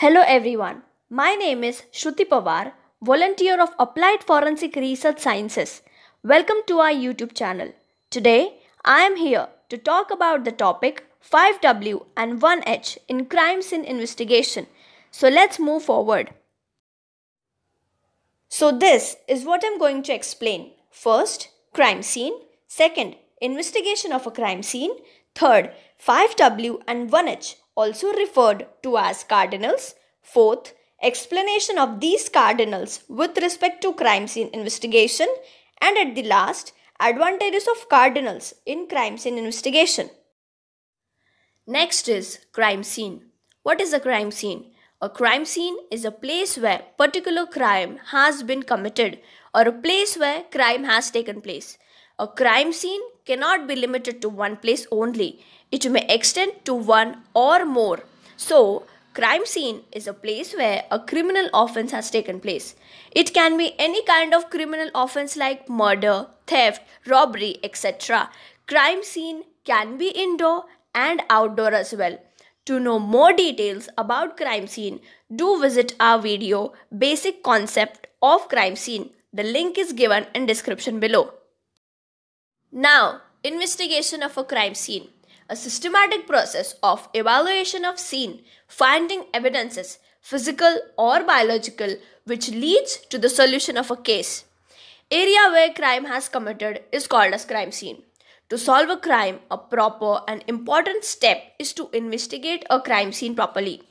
Hello everyone. My name is Shruti Pawar, volunteer of Applied Forensic Research Sciences. Welcome to our YouTube channel. Today, I am here to talk about the topic 5W and 1H in crime scene investigation. So let's move forward. So this is what I'm going to explain. First, crime scene. Second, investigation of a crime scene. Third, 5W and 1H also referred to as cardinals. Fourth, explanation of these cardinals with respect to crime scene investigation. And at the last, advantages of cardinals in crime scene investigation. Next is crime scene. What is a crime scene? A crime scene is a place where particular crime has been committed or a place where crime has taken place. A crime scene cannot be limited to one place only. It may extend to one or more. So, crime scene is a place where a criminal offense has taken place. It can be any kind of criminal offense like murder, theft, robbery, etc. Crime scene can be indoor and outdoor as well. To know more details about crime scene, do visit our video Basic Concept of Crime Scene. The link is given in description below. Now, investigation of a crime scene. A systematic process of evaluation of scene, finding evidences, physical or biological, which leads to the solution of a case. Area where crime has committed is called as crime scene. To solve a crime, a proper and important step is to investigate a crime scene properly.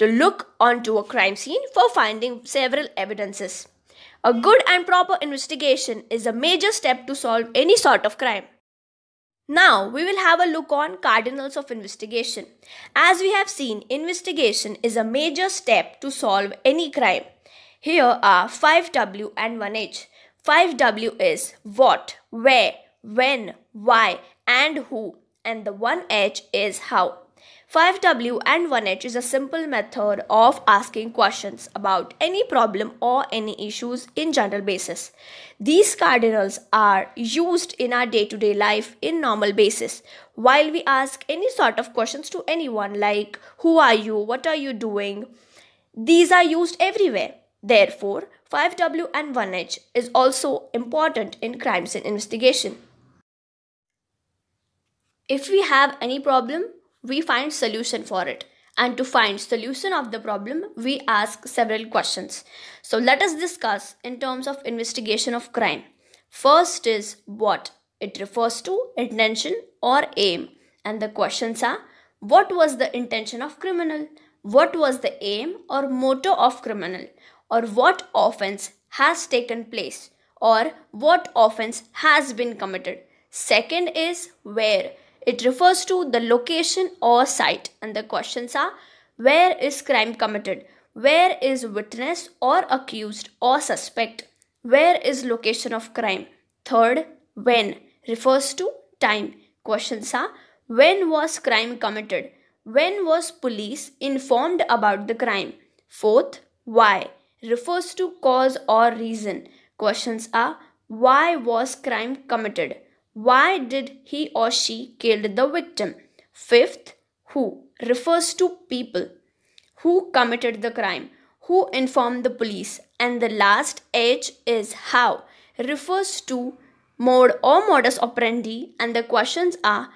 To look onto a crime scene for finding several evidences. A good and proper investigation is a major step to solve any sort of crime. Now we will have a look on cardinals of investigation. As we have seen, investigation is a major step to solve any crime. Here are 5W and 1H. 5W is what, where, when, why, and who, and the 1H is how. 5W and 1H is a simple method of asking questions about any problem or any issues in general basis. These cardinals are used in our day-to-day life in normal basis. While we ask any sort of questions to anyone like who are you, what are you doing, these are used everywhere. Therefore, 5W and 1H is also important in crime scene investigation. If we have any problem, we find solution for it. And to find solution of the problem we ask several questions. So let us discuss in terms of investigation of crime. First is what? It refers to intention or aim. And the questions are what was the intention of criminal? What was the aim or motto of criminal? Or what offense has taken place? Or what offense has been committed? Second is where it refers to the location or site and the questions are where is crime committed? Where is witness or accused or suspect? Where is location of crime? Third, when refers to time. Questions are when was crime committed? When was police informed about the crime? Fourth, why refers to cause or reason. Questions are why was crime committed? Why did he or she killed the victim? Fifth, who refers to people who committed the crime, who informed the police. And the last H is how refers to mode or modus operandi and the questions are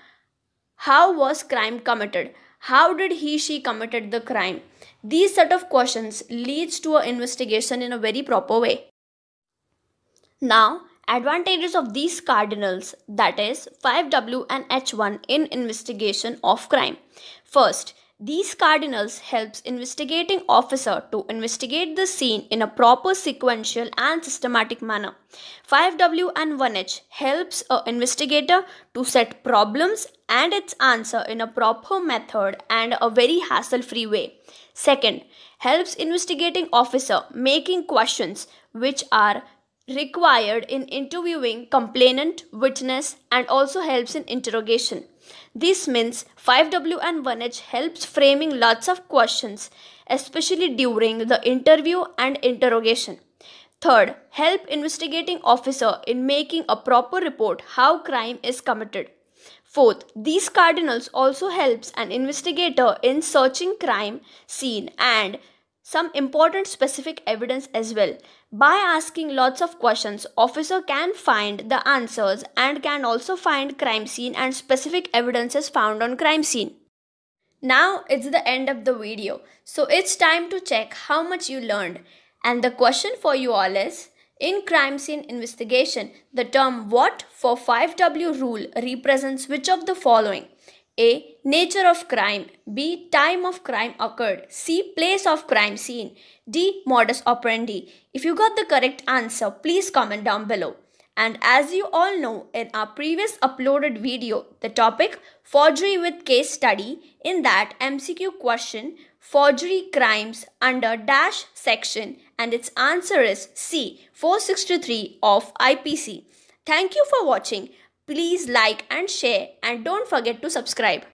how was crime committed? How did he she committed the crime? These set of questions leads to an investigation in a very proper way. Now Advantages of these cardinals that is 5W and H1 in investigation of crime. First, these cardinals helps investigating officer to investigate the scene in a proper sequential and systematic manner. 5W and 1H helps a investigator to set problems and its answer in a proper method and a very hassle-free way. Second, helps investigating officer making questions which are required in interviewing complainant, witness and also helps in interrogation. This means 5W and 1H helps framing lots of questions especially during the interview and interrogation. Third, help investigating officer in making a proper report how crime is committed. Fourth, these cardinals also helps an investigator in searching crime scene and some important specific evidence as well. By asking lots of questions, officer can find the answers and can also find crime scene and specific evidences found on crime scene. Now it's the end of the video. So it's time to check how much you learned. And the question for you all is in crime scene investigation, the term what for 5W rule represents which of the following? A. Nature of crime. B. Time of crime occurred. C. Place of crime scene. D. Modus operandi. If you got the correct answer, please comment down below. And as you all know, in our previous uploaded video, the topic forgery with case study, in that MCQ question, forgery crimes under dash section, and its answer is C 463 of IPC. Thank you for watching. Please like and share and don't forget to subscribe.